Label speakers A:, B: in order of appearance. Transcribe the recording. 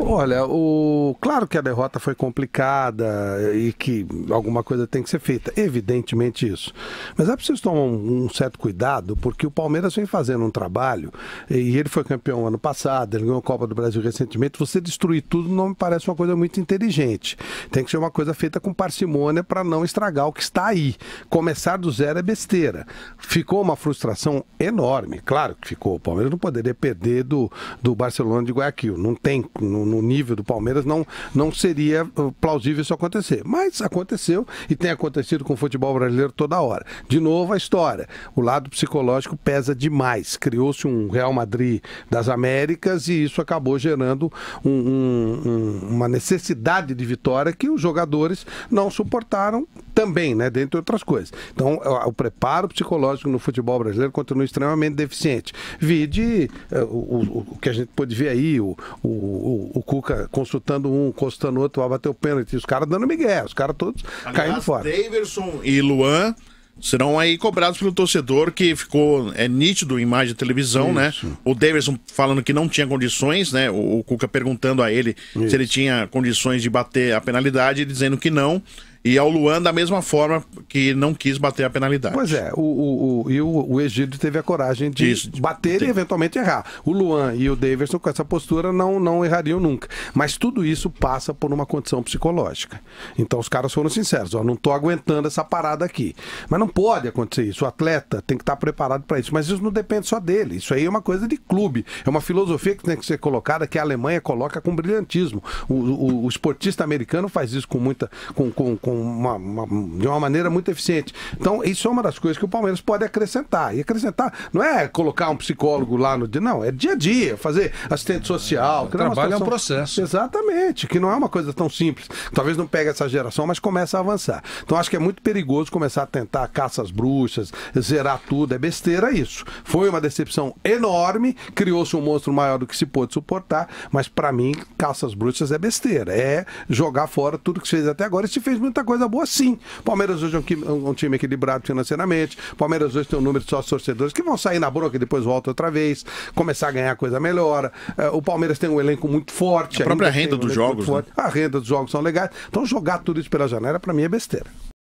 A: Olha, o... claro que a derrota foi complicada e que alguma coisa tem que ser feita. Evidentemente isso. Mas é preciso tomar um, um certo cuidado, porque o Palmeiras vem fazendo um trabalho, e ele foi campeão ano passado, ele ganhou a Copa do Brasil recentemente. Você destruir tudo não me parece uma coisa muito inteligente. Tem que ser uma coisa feita com parcimônia para não estragar o que está aí. Começar do zero é besteira. Ficou uma frustração enorme, claro que ficou. O Palmeiras não poderia perder do, do Barcelona de Guayaquil. Não tem, no, no nível do Palmeiras, não, não seria uh, plausível isso acontecer. Mas aconteceu e tem acontecido com o futebol brasileiro toda hora. De novo, a história. O lado psicológico pesa demais. Criou-se um Real Madrid das Américas e isso acabou gerando um, um, um, uma necessidade de vitória que os jogadores não suportaram também, né? Dentre outras coisas. Então, o, preparo psicológico no futebol brasileiro continua extremamente deficiente. Vide uh, o, o, que a gente pôde ver aí, o, o, o, Cuca consultando um, consultando outro, vai bater o pênalti, os caras dando migué, os caras todos Aliás, caindo fora.
B: Daverson e Luan serão aí cobrados pelo torcedor que ficou é nítido em imagem de televisão, né? Isso. né? O Davidson falando que não tinha condições, né? O, o Cuca perguntando a ele Isso. se ele tinha condições de bater a penalidade, dizendo que não. E ao Luan, da mesma forma que não quis bater a penalidade.
A: Pois é, o, o, o, e o, o Egídio teve a coragem de Isso, bater e eventualmente errar. O Luan e o Davidson, com essa postura, não, não errariam nunca. Mas tudo isso passa por uma condição psicológica. Então os caras foram sinceros: ó, não estou aguentando essa parada aqui. Mas não pode acontecer isso. O atleta tem que estar preparado para isso. Mas isso não depende só dele. Isso aí é uma coisa de clube. É uma filosofia que tem que ser colocada, que a Alemanha coloca com brilhantismo. O, o, o esportista americano faz isso com muita. com, com, com uma, uma, de uma maneira muito eficiente. Então, isso é uma das coisas que o Palmeiras pode acrescentar. E acrescentar não é colocar um psicólogo lá no dia, não, é dia a dia, fazer assistente social.
C: O trabalho situação... é um processo.
A: Exatamente, que não é uma coisa tão simples. Talvez não pegue essa geração, mas começa a avançar. Então, acho que é muito perigoso começar a tentar caça às bruxas, zerar tudo. É besteira isso. Foi uma decepção enorme, criou-se um monstro maior do que se pôde suportar, mas para mim, caça às bruxas é besteira. É jogar fora tudo que se fez até agora e se fez muita coisa boa sim. Palmeiras hoje é um, um time equilibrado financeiramente. Palmeiras hoje tem um número de sócios torcedores que vão sair na bronca e depois voltam outra vez. Começar a ganhar coisa melhora. Uh, o Palmeiras tem um elenco muito forte.
B: A própria renda dos jogos. Né?
A: A renda dos jogos são legais. Então jogar tudo isso pela janela, para mim, é besteira.